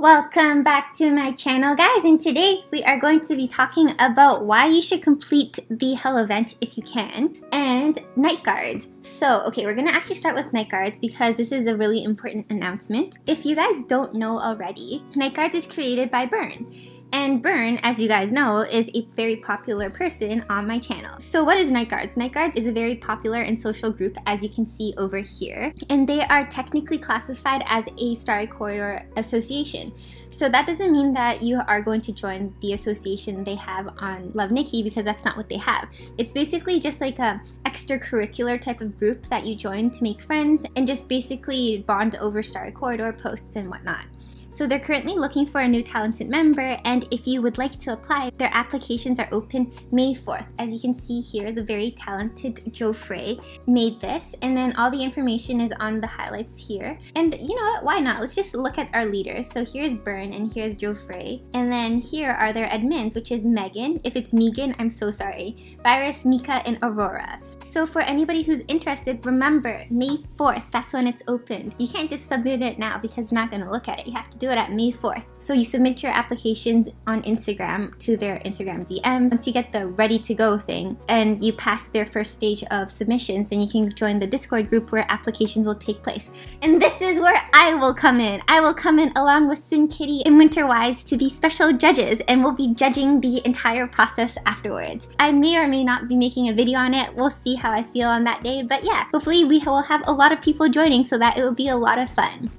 Welcome back to my channel guys and today we are going to be talking about why you should complete the hell event if you can and night guards. So okay we're gonna actually start with night guards because this is a really important announcement. If you guys don't know already, night guards is created by Burn and Burn, as you guys know, is a very popular person on my channel. So what is Night Guards? Night Guards is a very popular and social group as you can see over here. And they are technically classified as a Starry Corridor association. So that doesn't mean that you are going to join the association they have on Love Nikki because that's not what they have. It's basically just like a extracurricular type of group that you join to make friends and just basically bond over Starry Corridor posts and whatnot. So they're currently looking for a new talented member and if you would like to apply, their applications are open May 4th. As you can see here, the very talented Joe Frey made this and then all the information is on the highlights here. And you know what, why not? Let's just look at our leaders. So here's Burn and here's Joe Frey. And then here are their admins, which is Megan. If it's Megan, I'm so sorry. Virus, Mika, and Aurora. So for anybody who's interested, remember, May 4th, that's when it's open. You can't just submit it now because we're not gonna look at it. You have to do it at May 4th. So you submit your applications on Instagram to their Instagram DMs. Once you get the ready to go thing and you pass their first stage of submissions, then you can join the Discord group where applications will take place. And this is where I will come in. I will come in along with Sin Kitty and Winterwise to be special judges and we'll be judging the entire process afterwards. I may or may not be making a video on it. We'll see how I feel on that day. But yeah, hopefully we will have a lot of people joining so that it will be a lot of fun.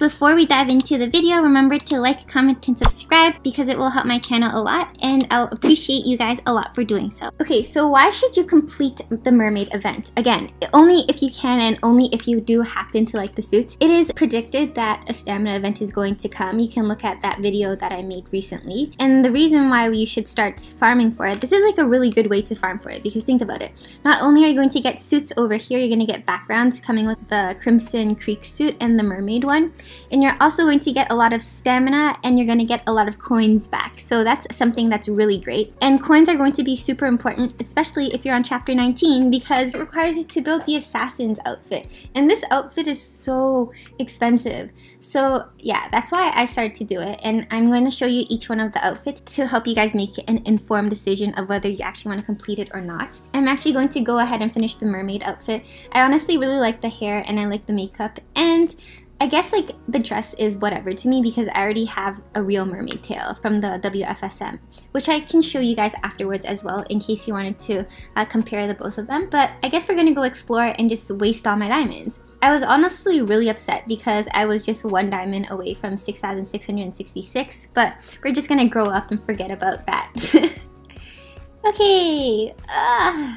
Before we dive into the video, remember to like, comment, and subscribe because it will help my channel a lot and I'll appreciate you guys a lot for doing so. Okay, so why should you complete the mermaid event? Again, only if you can and only if you do happen to like the suits. It is predicted that a stamina event is going to come. You can look at that video that I made recently. And the reason why you should start farming for it, this is like a really good way to farm for it because think about it. Not only are you going to get suits over here, you're going to get backgrounds coming with the Crimson Creek suit and the mermaid one. And you're also going to get a lot of stamina and you're going to get a lot of coins back. So that's something that's really great. And coins are going to be super important, especially if you're on chapter 19 because it requires you to build the assassin's outfit. And this outfit is so expensive. So yeah, that's why I started to do it. And I'm going to show you each one of the outfits to help you guys make an informed decision of whether you actually want to complete it or not. I'm actually going to go ahead and finish the mermaid outfit. I honestly really like the hair and I like the makeup and I guess like the dress is whatever to me because I already have a real mermaid tail from the WFSM, which I can show you guys afterwards as well in case you wanted to uh, compare the both of them. But I guess we're gonna go explore and just waste all my diamonds. I was honestly really upset because I was just one diamond away from 6,666, but we're just gonna grow up and forget about that. okay. Uh.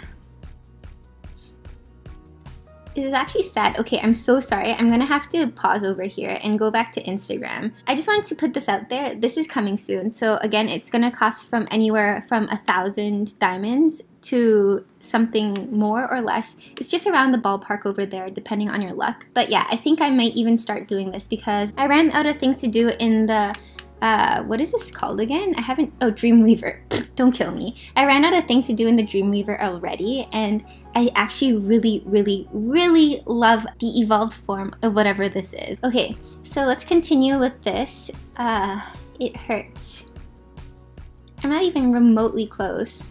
It is actually sad. Okay, I'm so sorry. I'm gonna have to pause over here and go back to Instagram. I just wanted to put this out there. This is coming soon. So again, it's gonna cost from anywhere from a thousand diamonds to something more or less. It's just around the ballpark over there, depending on your luck. But yeah, I think I might even start doing this because I ran out of things to do in the uh, what is this called again? I haven't, oh, Dreamweaver. Don't kill me. I ran out of things to do in the Dreamweaver already, and I actually really, really, really love the evolved form of whatever this is. Okay, so let's continue with this. Uh, it hurts. I'm not even remotely close.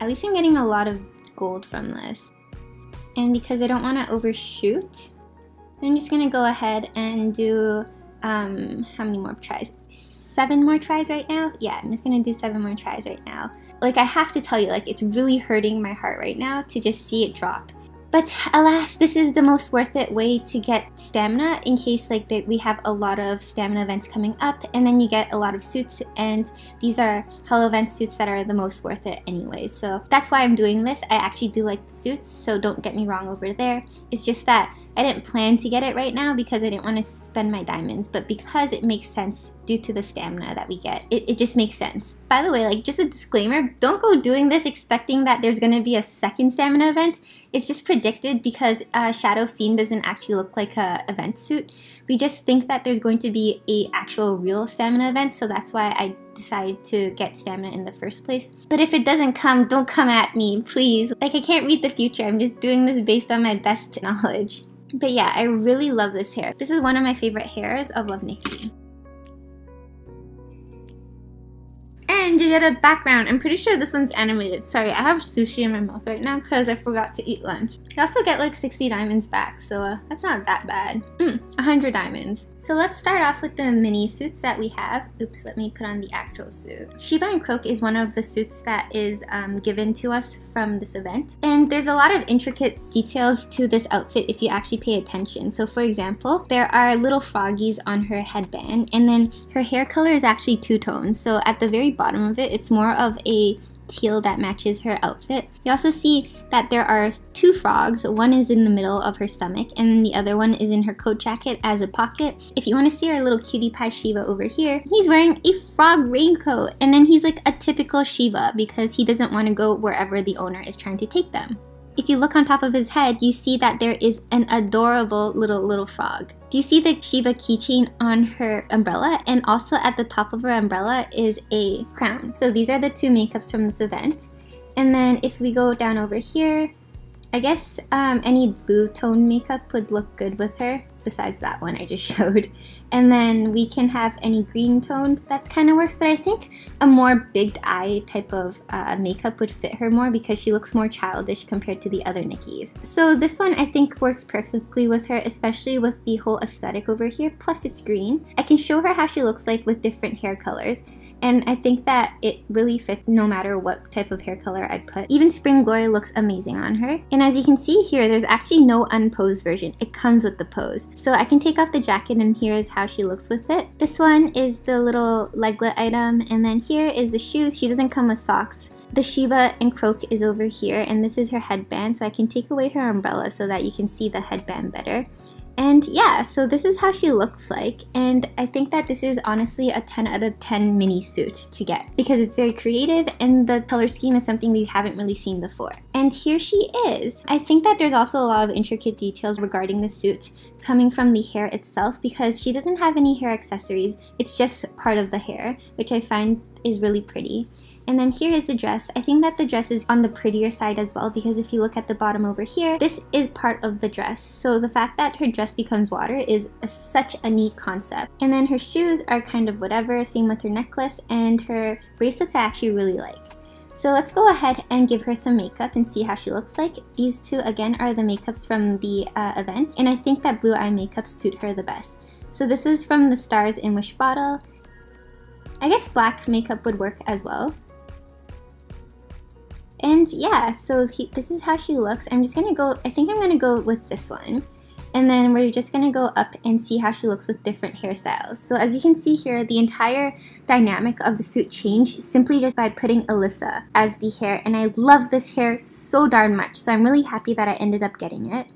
At least I'm getting a lot of gold from this. And because I don't want to overshoot, I'm just going to go ahead and do um, how many more tries? Seven more tries right now? Yeah, I'm just gonna do seven more tries right now. Like, I have to tell you, like, it's really hurting my heart right now to just see it drop. But alas, this is the most worth it way to get stamina in case like that we have a lot of stamina events coming up and then you get a lot of suits and these are hell event suits that are the most worth it anyway. So that's why I'm doing this. I actually do like the suits, so don't get me wrong over there. It's just that I didn't plan to get it right now because I didn't want to spend my diamonds, but because it makes sense due to the stamina that we get. It, it just makes sense. By the way, like just a disclaimer, don't go doing this expecting that there's going to be a second stamina event. It's just predicted because uh, Shadow Fiend doesn't actually look like a event suit. We just think that there's going to be a actual real stamina event, so that's why I decided to get stamina in the first place. But if it doesn't come, don't come at me, please. Like I can't read the future. I'm just doing this based on my best knowledge. But yeah, I really love this hair. This is one of my favorite hairs of Love Nikki. And you get a background. I'm pretty sure this one's animated. Sorry, I have sushi in my mouth right now because I forgot to eat lunch. You also get like 60 diamonds back, so uh, that's not that bad. Mm, 100 diamonds. So let's start off with the mini suits that we have. Oops, let me put on the actual suit. Shiba and Croak is one of the suits that is um, given to us from this event. And there's a lot of intricate details to this outfit if you actually pay attention. So for example, there are little froggies on her headband and then her hair color is actually two tones. So at the very bottom of it, it's more of a teal that matches her outfit. You also see that there are two frogs. One is in the middle of her stomach and the other one is in her coat jacket as a pocket. If you want to see our little cutie pie Shiba over here, he's wearing a frog raincoat and then he's like a typical Shiba because he doesn't want to go wherever the owner is trying to take them. If you look on top of his head, you see that there is an adorable little little frog. Do you see the Shiba keychain on her umbrella? And also at the top of her umbrella is a crown. So these are the two makeups from this event. And then if we go down over here, I guess um, any blue tone makeup would look good with her besides that one I just showed. And then we can have any green tone that kind of works, but I think a more big eye type of uh, makeup would fit her more because she looks more childish compared to the other Nikki's. So this one I think works perfectly with her, especially with the whole aesthetic over here, plus it's green. I can show her how she looks like with different hair colors. And I think that it really fits no matter what type of hair color I put. Even Spring Glory looks amazing on her. And as you can see here, there's actually no unposed version. It comes with the pose. So I can take off the jacket and here's how she looks with it. This one is the little leglet item. And then here is the shoes. She doesn't come with socks. The Shiba and Croak is over here and this is her headband so I can take away her umbrella so that you can see the headband better. And yeah, so this is how she looks like. And I think that this is honestly a 10 out of 10 mini suit to get because it's very creative and the color scheme is something we haven't really seen before. And here she is. I think that there's also a lot of intricate details regarding the suit coming from the hair itself because she doesn't have any hair accessories. It's just part of the hair, which I find is really pretty. And then here is the dress. I think that the dress is on the prettier side as well because if you look at the bottom over here, this is part of the dress. So the fact that her dress becomes water is a, such a neat concept. And then her shoes are kind of whatever, same with her necklace and her bracelets I actually really like. So let's go ahead and give her some makeup and see how she looks like. These two again are the makeups from the uh, event and I think that blue eye makeup suit her the best. So this is from the Stars in Wish bottle. I guess black makeup would work as well. And yeah, so he, this is how she looks. I'm just gonna go, I think I'm gonna go with this one. And then we're just gonna go up and see how she looks with different hairstyles. So as you can see here, the entire dynamic of the suit changed simply just by putting Alyssa as the hair. And I love this hair so darn much. So I'm really happy that I ended up getting it.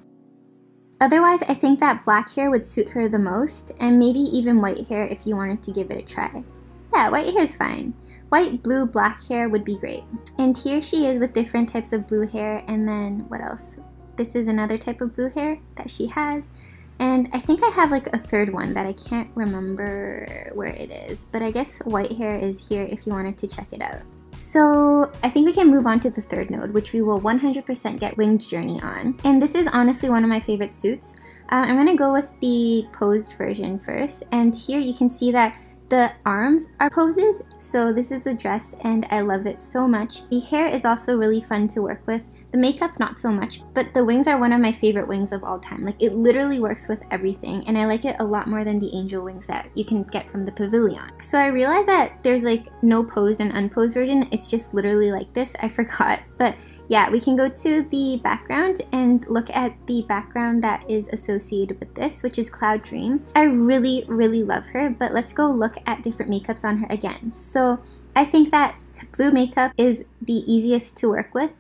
Otherwise, I think that black hair would suit her the most, and maybe even white hair if you wanted to give it a try. Yeah, white hair is fine. White, blue, black hair would be great. And here she is with different types of blue hair and then what else? This is another type of blue hair that she has. And I think I have like a third one that I can't remember where it is. But I guess white hair is here if you wanted to check it out. So I think we can move on to the third node, which we will 100% get Winged Journey on. And this is honestly one of my favorite suits. Uh, I'm going to go with the posed version first. And here you can see that the arms are poses, so this is a dress and I love it so much. The hair is also really fun to work with. The makeup, not so much, but the wings are one of my favorite wings of all time. Like, it literally works with everything, and I like it a lot more than the angel wings that you can get from the pavilion. So I realized that there's like no posed and unposed version. It's just literally like this. I forgot, but yeah, we can go to the background and look at the background that is associated with this, which is Cloud Dream. I really, really love her, but let's go look at different makeups on her again. So I think that blue makeup is the easiest to work with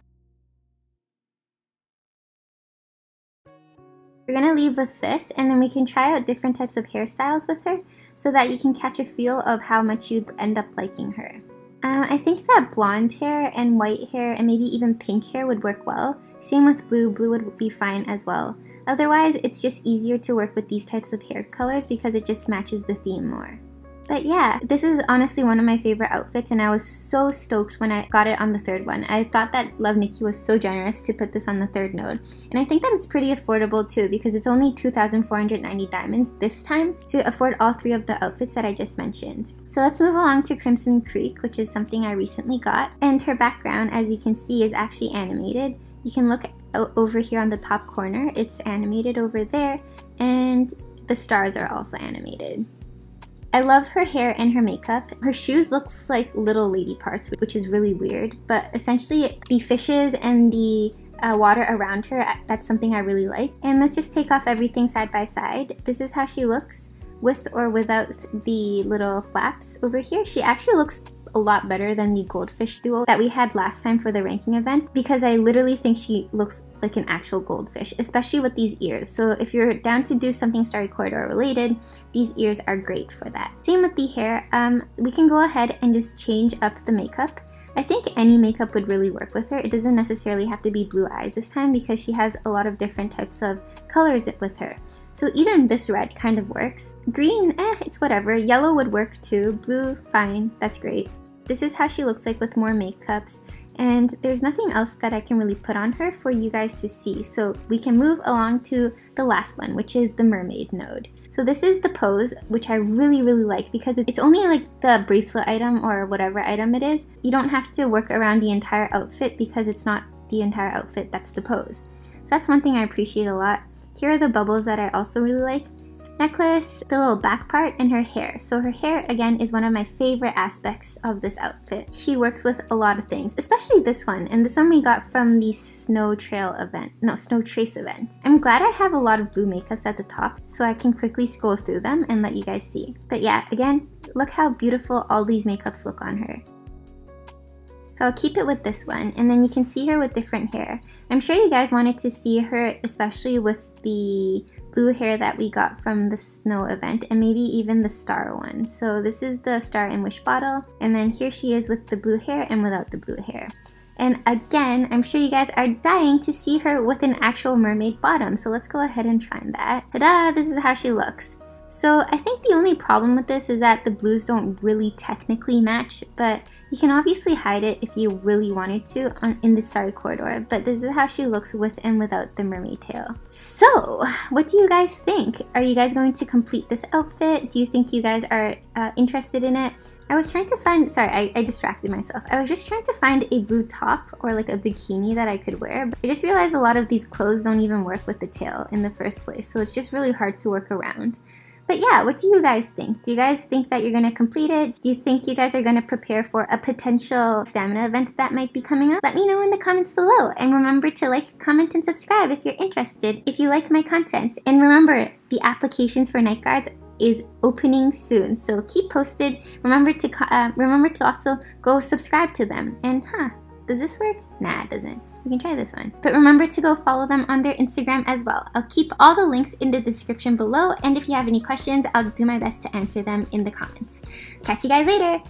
We're gonna leave with this and then we can try out different types of hairstyles with her so that you can catch a feel of how much you'd end up liking her. Um, I think that blonde hair and white hair and maybe even pink hair would work well. Same with blue, blue would be fine as well. Otherwise, it's just easier to work with these types of hair colors because it just matches the theme more. But yeah, this is honestly one of my favorite outfits and I was so stoked when I got it on the third one. I thought that Love Nikki was so generous to put this on the third node. And I think that it's pretty affordable too because it's only 2,490 diamonds this time to afford all three of the outfits that I just mentioned. So let's move along to Crimson Creek, which is something I recently got. And her background, as you can see, is actually animated. You can look over here on the top corner, it's animated over there, and the stars are also animated. I love her hair and her makeup. Her shoes looks like little lady parts, which is really weird, but essentially the fishes and the uh, water around her, that's something I really like. And let's just take off everything side by side. This is how she looks with or without the little flaps over here. She actually looks a lot better than the goldfish duo that we had last time for the ranking event because I literally think she looks like an actual goldfish, especially with these ears. So if you're down to do something Starry Corridor related, these ears are great for that. Same with the hair, um, we can go ahead and just change up the makeup. I think any makeup would really work with her. It doesn't necessarily have to be blue eyes this time because she has a lot of different types of colors with her. So even this red kind of works. Green, eh, it's whatever. Yellow would work too. Blue, fine, that's great. This is how she looks like with more makeups and there's nothing else that I can really put on her for you guys to see. So we can move along to the last one, which is the mermaid node. So this is the pose, which I really, really like because it's only like the bracelet item or whatever item it is. You don't have to work around the entire outfit because it's not the entire outfit, that's the pose. So that's one thing I appreciate a lot. Here are the bubbles that I also really like necklace, the little back part, and her hair. So her hair, again, is one of my favorite aspects of this outfit. She works with a lot of things, especially this one. And this one we got from the Snow Trail event. No, Snow Trace event. I'm glad I have a lot of blue makeups at the top so I can quickly scroll through them and let you guys see. But yeah, again, look how beautiful all these makeups look on her. So I'll keep it with this one and then you can see her with different hair. I'm sure you guys wanted to see her especially with the blue hair that we got from the snow event and maybe even the star one. So this is the star and wish bottle and then here she is with the blue hair and without the blue hair. And again, I'm sure you guys are dying to see her with an actual mermaid bottom. So let's go ahead and find that. Ta-da! This is how she looks. So I think the only problem with this is that the blues don't really technically match, but you can obviously hide it if you really wanted to on, in the Starry Corridor, but this is how she looks with and without the mermaid tail. So, what do you guys think? Are you guys going to complete this outfit? Do you think you guys are uh, interested in it? I was trying to find, sorry, I, I, distracted myself. I was just trying to find a blue top or like a bikini that I could wear. But I just realized a lot of these clothes don't even work with the tail in the first place. So it's just really hard to work around. But yeah, what do you guys think? Do you guys think that you're going to complete it? Do you think you guys are going to prepare for a potential stamina event that might be coming up? Let me know in the comments below. And remember to like, comment, and subscribe if you're interested, if you like my content. And remember, the applications for night guards is opening soon. So keep posted. Remember to uh, remember to also go subscribe to them. And huh, does this work? Nah, it doesn't you can try this one. But remember to go follow them on their Instagram as well. I'll keep all the links in the description below, and if you have any questions, I'll do my best to answer them in the comments. Catch you guys later!